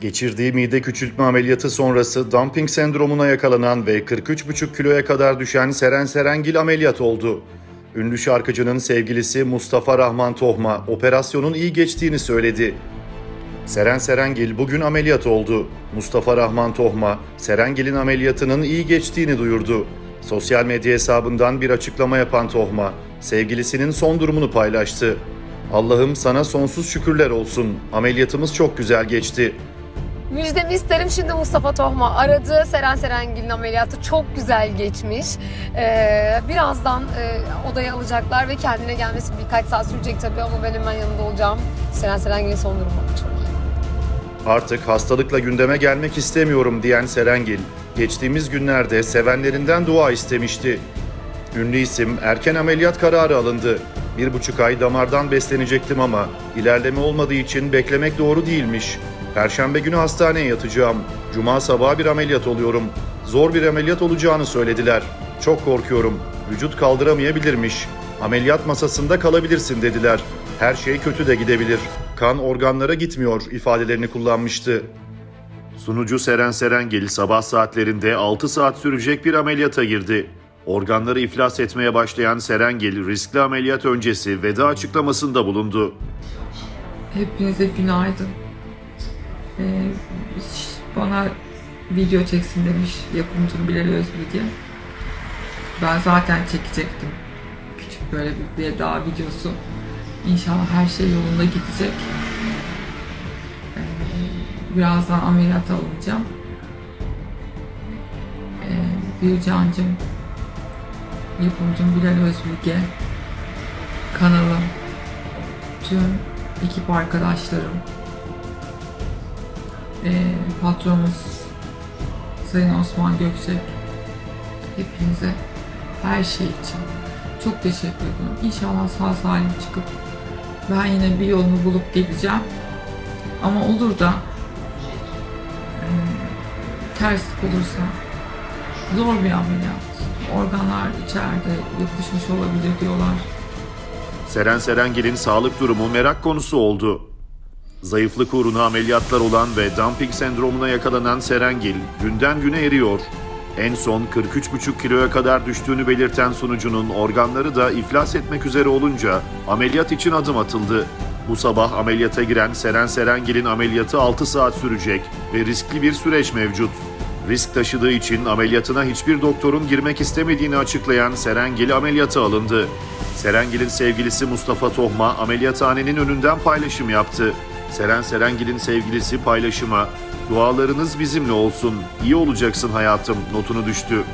Geçirdiği mide küçültme ameliyatı sonrası dumping sendromuna yakalanan ve 43,5 kiloya kadar düşen Seren Serengil ameliyat oldu. Ünlü şarkıcının sevgilisi Mustafa Rahman Tohma operasyonun iyi geçtiğini söyledi. Seren Serengil bugün ameliyat oldu. Mustafa Rahman Tohma, Serengil'in ameliyatının iyi geçtiğini duyurdu. Sosyal medya hesabından bir açıklama yapan Tohma, sevgilisinin son durumunu paylaştı. Allah'ım sana sonsuz şükürler olsun. Ameliyatımız çok güzel geçti. Müjdemi isterim şimdi Mustafa Tohma aradı. Seren Serengil'in ameliyatı çok güzel geçmiş. Ee, birazdan e, odaya alacaklar ve kendine gelmesi birkaç saat sürecek tabii ama ben hemen yanında olacağım. Seren Serengil'in son durumu çok iyi. Artık hastalıkla gündeme gelmek istemiyorum diyen Serengil, geçtiğimiz günlerde sevenlerinden dua istemişti. Ünlü isim erken ameliyat kararı alındı. Bir buçuk ay damardan beslenecektim ama ilerleme olmadığı için beklemek doğru değilmiş. Perşembe günü hastaneye yatacağım. Cuma sabahı bir ameliyat oluyorum. Zor bir ameliyat olacağını söylediler. Çok korkuyorum. Vücut kaldıramayabilirmiş. Ameliyat masasında kalabilirsin dediler. Her şey kötü de gidebilir. Kan organlara gitmiyor ifadelerini kullanmıştı. Sunucu Seren Serengil sabah saatlerinde 6 saat sürecek bir ameliyata girdi. Organları iflas etmeye başlayan Serengil riskli ameliyat öncesi veda açıklamasında bulundu. Hepinize günaydın. Ee, bana video çeksin demiş yapımcım Bilal Özbilge. Ben zaten çekecektim. Küçük böyle bir veda videosu. İnşallah her şey yolunda gidecek. Ee, birazdan ameliyat alınacağım. Ee, bir cancım, yapımcım Bilal Özbilge, kanalım, tüm ekip arkadaşlarım, e, patronumuz Sayın Osman Gökçek, hepinize her şey için çok teşekkür ediyorum. İnşallah sağ salim çıkıp ben yine bir yolunu bulup geleceğim. Ama olur da e, terslik olursa zor bir ameliyat. Organlar içeride yapışmış olabilir diyorlar. Seren Serengil'in sağlık durumu merak konusu oldu. Zayıflık uğruna ameliyatlar olan ve dumping sendromuna yakalanan Serengil günden güne eriyor. En son 43,5 kiloya kadar düştüğünü belirten sunucunun organları da iflas etmek üzere olunca ameliyat için adım atıldı. Bu sabah ameliyata giren Seren Serengil'in ameliyatı 6 saat sürecek ve riskli bir süreç mevcut. Risk taşıdığı için ameliyatına hiçbir doktorun girmek istemediğini açıklayan Serengil ameliyata alındı. Serengil'in sevgilisi Mustafa Tohma ameliyathanenin önünden paylaşım yaptı. Seren Serengil'in sevgilisi paylaşıma "Dualarınız bizimle olsun. İyi olacaksın hayatım." notunu düştü.